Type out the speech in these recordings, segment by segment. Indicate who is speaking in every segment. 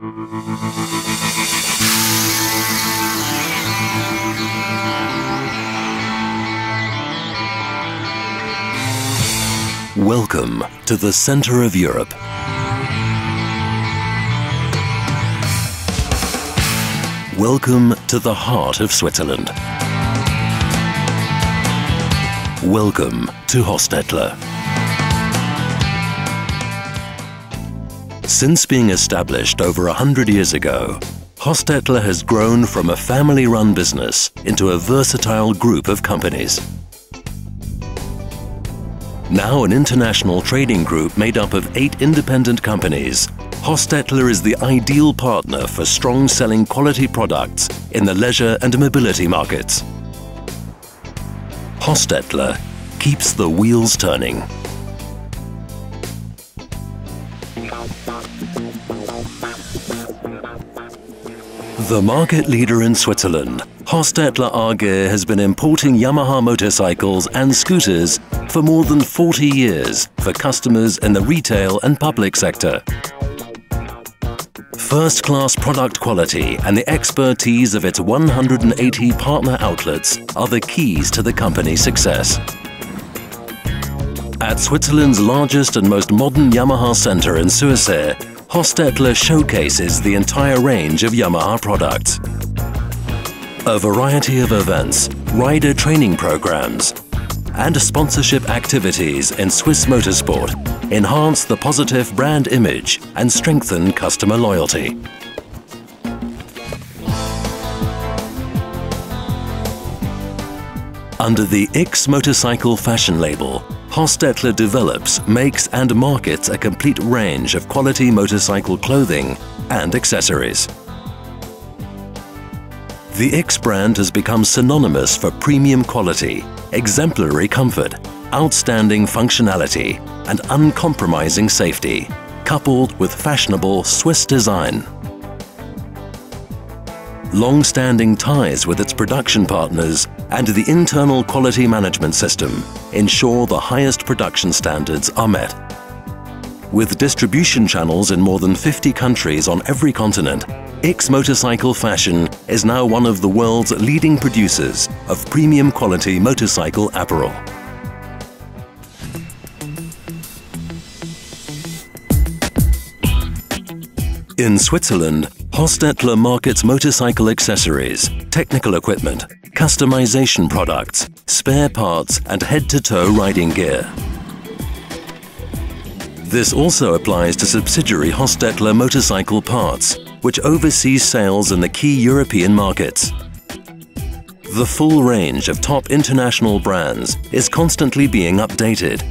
Speaker 1: Welcome to the center of Europe. Welcome to the heart of Switzerland. Welcome to Hostettler. Since being established over a hundred years ago, Hostettler has grown from a family-run business into a versatile group of companies. Now an international trading group made up of eight independent companies, Hostettler is the ideal partner for strong selling quality products in the leisure and mobility markets. Hostettler keeps the wheels turning. The market leader in Switzerland, Hostettler AG has been importing Yamaha motorcycles and scooters for more than 40 years for customers in the retail and public sector. First-class product quality and the expertise of its 180 partner outlets are the keys to the company's success. At Switzerland's largest and most modern Yamaha center in Sursee, Hostettler showcases the entire range of Yamaha products. A variety of events, rider training programs, and sponsorship activities in Swiss motorsport enhance the positive brand image and strengthen customer loyalty. Under the X Motorcycle fashion label, Hostettler develops, makes and markets a complete range of quality motorcycle clothing and accessories. The X brand has become synonymous for premium quality, exemplary comfort, outstanding functionality and uncompromising safety, coupled with fashionable Swiss design. Long-standing ties with its production partners and the internal quality management system ensure the highest production standards are met. With distribution channels in more than 50 countries on every continent, X Motorcycle Fashion is now one of the world's leading producers of premium quality motorcycle apparel. In Switzerland, Hostettler markets motorcycle accessories, technical equipment, customization products, spare parts and head-to-toe riding gear. This also applies to subsidiary Hostettler Motorcycle Parts, which oversees sales in the key European markets. The full range of top international brands is constantly being updated.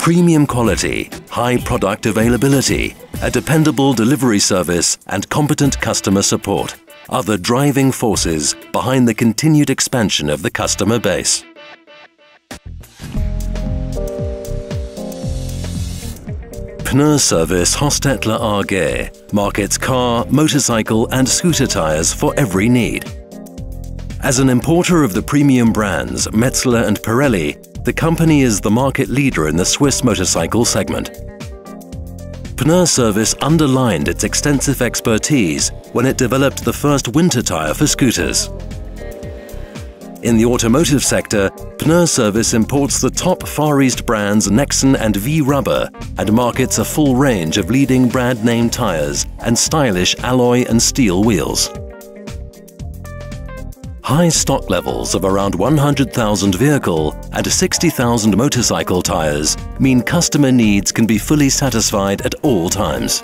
Speaker 1: Premium quality, high product availability, a dependable delivery service and competent customer support are the driving forces behind the continued expansion of the customer base. Pneu Service Hostettler AG markets car, motorcycle and scooter tires for every need. As an importer of the premium brands Metzeler and Pirelli, the company is the market leader in the Swiss motorcycle segment. Pneu Service underlined its extensive expertise when it developed the first winter tire for scooters. In the automotive sector, Pneu Service imports the top Far East brands Nexen and Vee Rubber and markets a full range of leading brand name tires and stylish alloy and steel wheels. High stock levels of around 100,000 vehicle and 60,000 motorcycle tires mean customer needs can be fully satisfied at all times.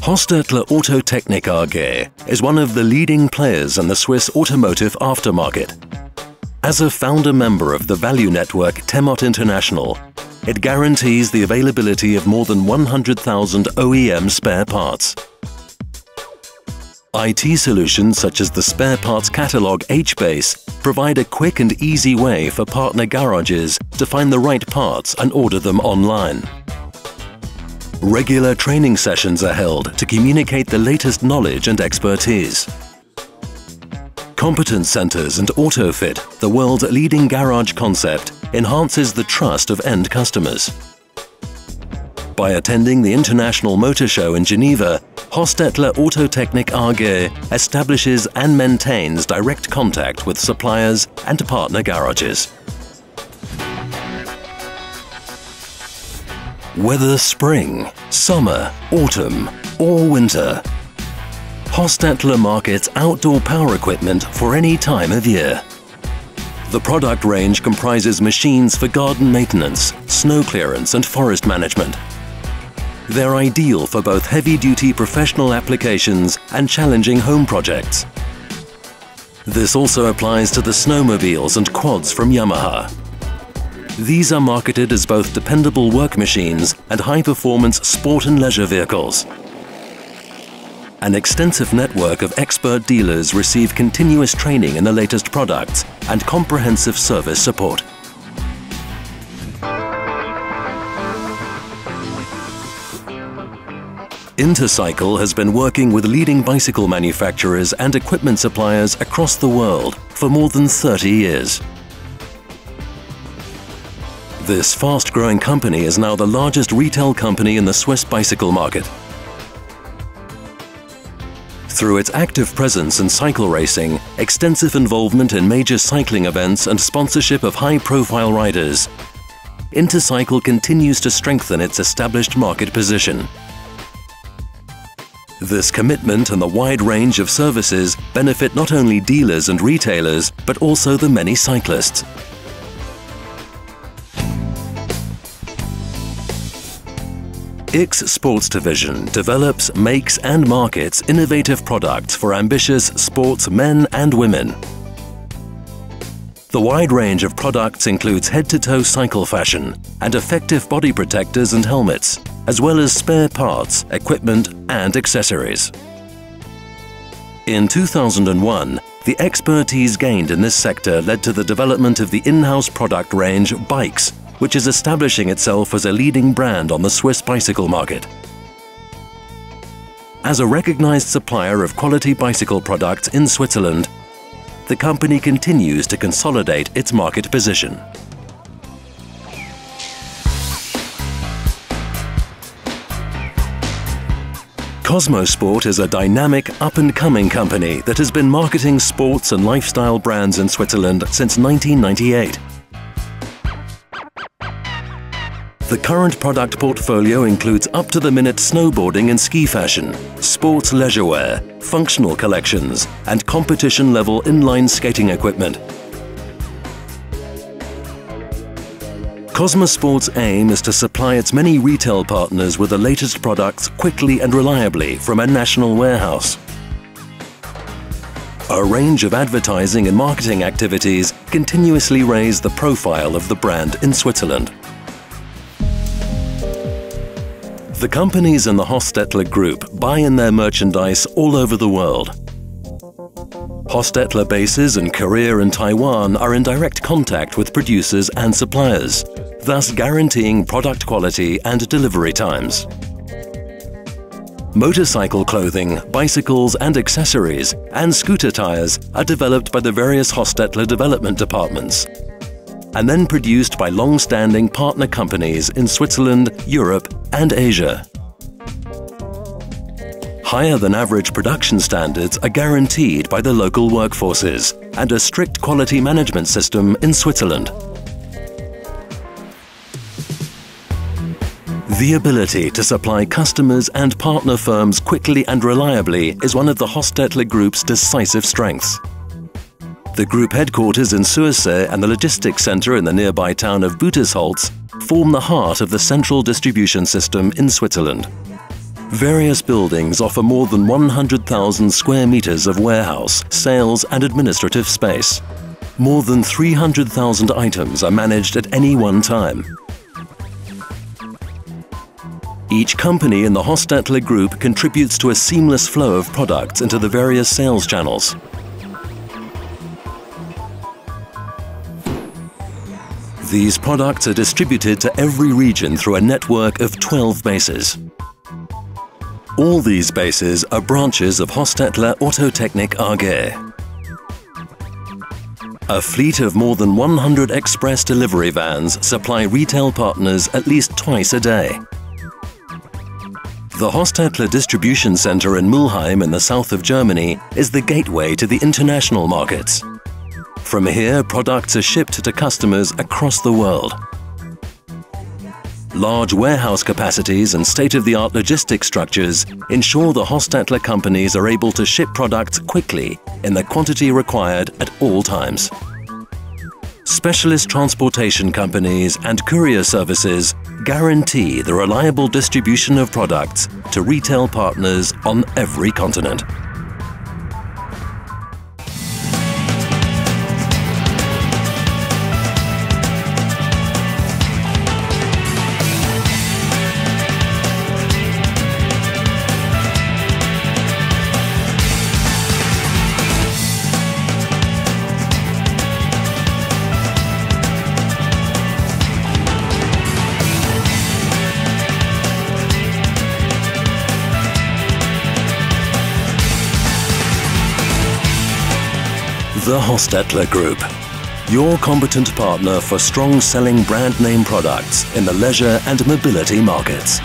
Speaker 1: Hostettler Autotechnik AG is one of the leading players in the Swiss automotive aftermarket. As a founder member of the value network Temot International, it guarantees the availability of more than 100,000 OEM spare parts. IT solutions such as the spare parts catalog HBase provide a quick and easy way for partner garages to find the right parts and order them online. Regular training sessions are held to communicate the latest knowledge and expertise. Competence Centers and AutoFit, the world's leading garage concept, enhances the trust of end customers. By attending the International Motor Show in Geneva, Hostettler Autotechnik AG establishes and maintains direct contact with suppliers and partner garages. Whether spring, summer, autumn or winter, Hostettler markets outdoor power equipment for any time of year. The product range comprises machines for garden maintenance, snow clearance and forest management. They're ideal for both heavy-duty professional applications and challenging home projects. This also applies to the snowmobiles and quads from Yamaha. These are marketed as both dependable work machines and high-performance sport and leisure vehicles. An extensive network of expert dealers receive continuous training in the latest products and comprehensive service support. Intercycle has been working with leading bicycle manufacturers and equipment suppliers across the world for more than 30 years. This fast-growing company is now the largest retail company in the Swiss bicycle market through its active presence in cycle racing, extensive involvement in major cycling events and sponsorship of high-profile riders, Intercycle continues to strengthen its established market position. This commitment and the wide range of services benefit not only dealers and retailers, but also the many cyclists. X Sports Division develops, makes and markets innovative products for ambitious sports men and women. The wide range of products includes head-to-toe cycle fashion and effective body protectors and helmets, as well as spare parts, equipment and accessories. In 2001, the expertise gained in this sector led to the development of the in-house product range Bikes, which is establishing itself as a leading brand on the Swiss bicycle market. As a recognized supplier of quality bicycle products in Switzerland, the company continues to consolidate its market position. Cosmosport is a dynamic, up-and-coming company that has been marketing sports and lifestyle brands in Switzerland since 1998. The current product portfolio includes up-to-the-minute snowboarding and ski fashion, sports leisure wear, functional collections, and competition-level inline skating equipment. Cosmosport's aim is to supply its many retail partners with the latest products quickly and reliably from a national warehouse. A range of advertising and marketing activities continuously raise the profile of the brand in Switzerland. The companies in the Hostettler Group buy in their merchandise all over the world. Hostettler bases in Korea and Taiwan are in direct contact with producers and suppliers, thus guaranteeing product quality and delivery times. Motorcycle clothing, bicycles and accessories, and scooter tires are developed by the various Hostettler development departments and then produced by long-standing partner companies in Switzerland, Europe and Asia. Higher than average production standards are guaranteed by the local workforces and a strict quality management system in Switzerland. The ability to supply customers and partner firms quickly and reliably is one of the Hostettler Group's decisive strengths. The group headquarters in Sursee and the logistics centre in the nearby town of Buttisholz form the heart of the central distribution system in Switzerland. Various buildings offer more than 100,000 square metres of warehouse, sales and administrative space. More than 300,000 items are managed at any one time. Each company in the Hostettler Group contributes to a seamless flow of products into the various sales channels. These products are distributed to every region through a network of 12 bases. All these bases are branches of Hostettler Autotechnik AG. A fleet of more than 100 express delivery vans supply retail partners at least twice a day. The Hostettler distribution center in Mulheim in the south of Germany is the gateway to the international markets. From here, products are shipped to customers across the world. Large warehouse capacities and state-of-the-art logistics structures ensure the Hostettler companies are able to ship products quickly in the quantity required at all times. Specialist transportation companies and courier services guarantee the reliable distribution of products to retail partners on every continent. The Hostettler Group, your competent partner for strong selling brand name products in the leisure and mobility markets.